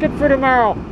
ticket for tomorrow.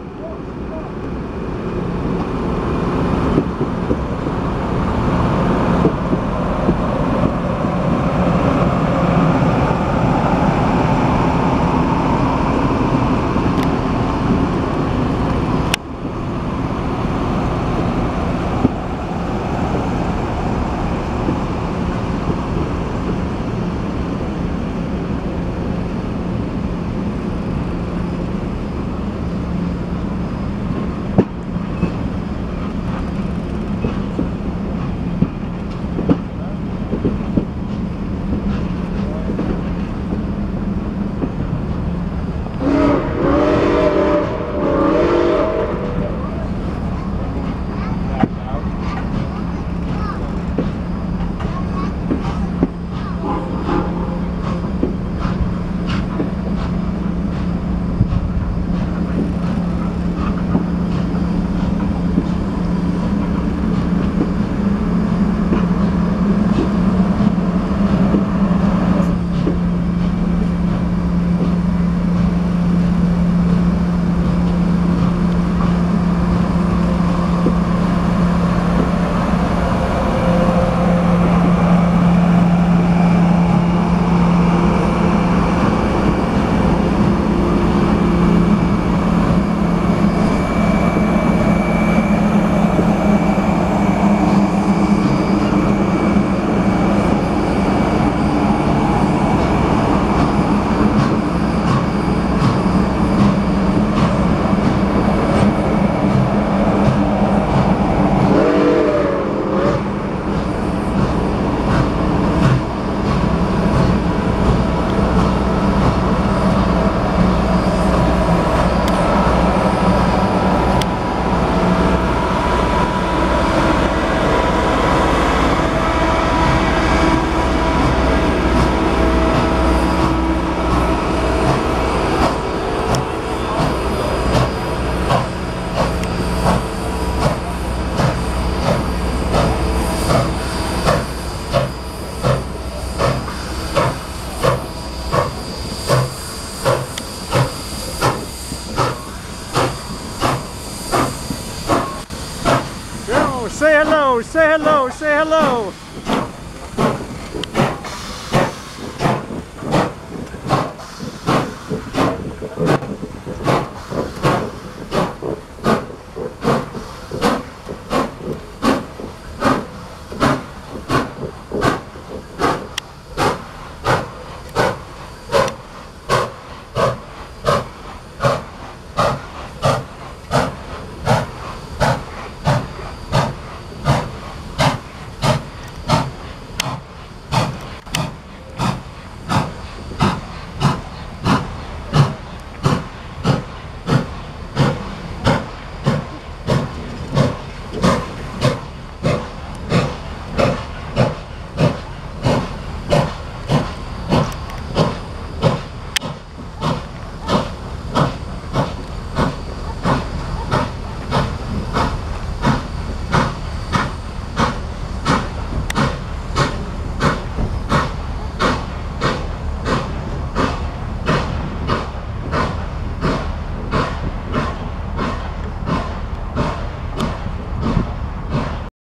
Say hello, say hello, say hello.